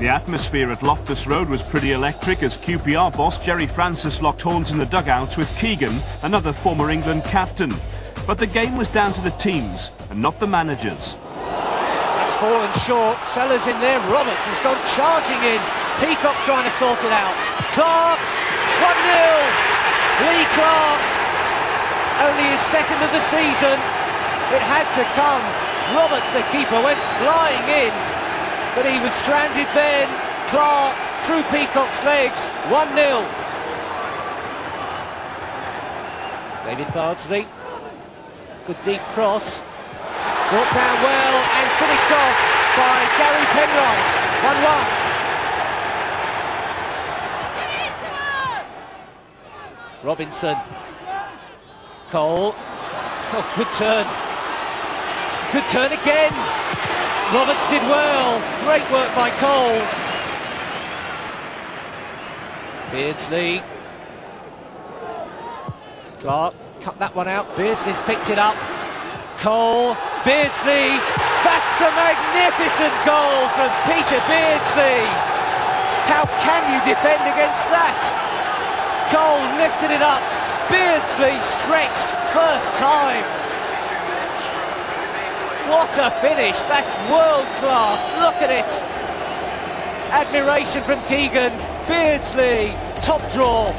The atmosphere at Loftus Road was pretty electric as QPR boss Gerry Francis locked horns in the dugouts with Keegan, another former England captain. But the game was down to the teams and not the managers. That's fallen short. Sellars in there. Roberts has gone charging in. Peacock trying to sort it out. Clark, 1-0. Lee Clark, only his second of the season. It had to come. Roberts, the keeper, went flying in but he was stranded then. Clark through Peacock's legs, 1-0. David Bardsley, good deep cross, brought down well and finished off by Gary Penrice, 1-1. Robinson, Cole, oh, good turn, good turn again, Roberts did well. Great work by Cole. Beardsley. Clark cut that one out. Beardsley's picked it up. Cole. Beardsley. That's a magnificent goal from Peter Beardsley. How can you defend against that? Cole lifted it up. Beardsley stretched first time. What a finish, that's world class, look at it. Admiration from Keegan, Beardsley, top draw,